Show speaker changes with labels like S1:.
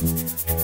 S1: Mm-hmm.